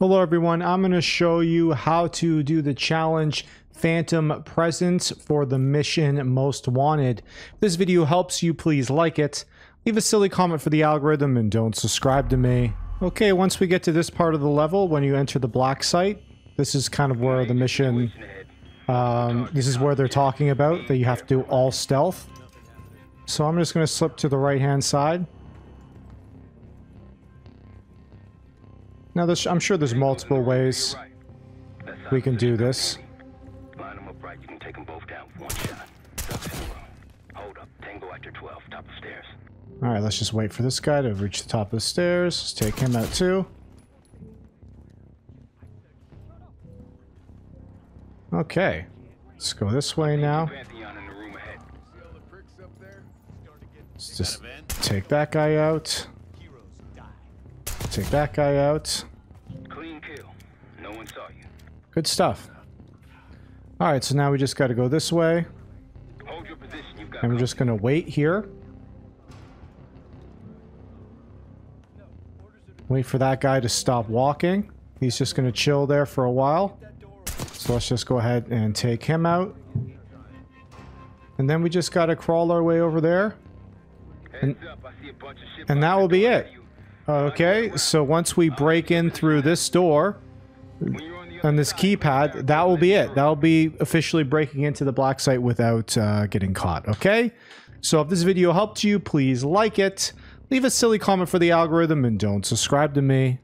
Hello everyone, I'm going to show you how to do the challenge Phantom Presence for the mission Most Wanted. If this video helps you, please like it, leave a silly comment for the algorithm, and don't subscribe to me. Okay, once we get to this part of the level, when you enter the black site, this is kind of where the mission, um, this is where they're talking about, that you have to do all stealth. So I'm just going to slip to the right hand side. Now, there's, I'm sure there's multiple ways we can do this. Line them up right. You can take them both down with one shot. Ducks in a row. Hold up. Tango after 12. Top of stairs. All right, let's just wait for this guy to reach the top of the stairs. Let's take him out too. Okay, let's go this way now. Let's just take that guy out. Take that guy out. Clean kill. No one saw you. Good stuff. All right, so now we just got to go this way, Hold your position. Got and we're just gonna wait here. Wait for that guy to stop walking. He's just gonna chill there for a while. So let's just go ahead and take him out. And then we just gotta crawl our way over there. Heads up. I see a bunch of shit And that will be it. Okay, so once we break in through this door on this keypad, that will be it. That will be officially breaking into the black site without uh, getting caught. Okay, so if this video helped you, please like it, leave a silly comment for the algorithm, and don't subscribe to me.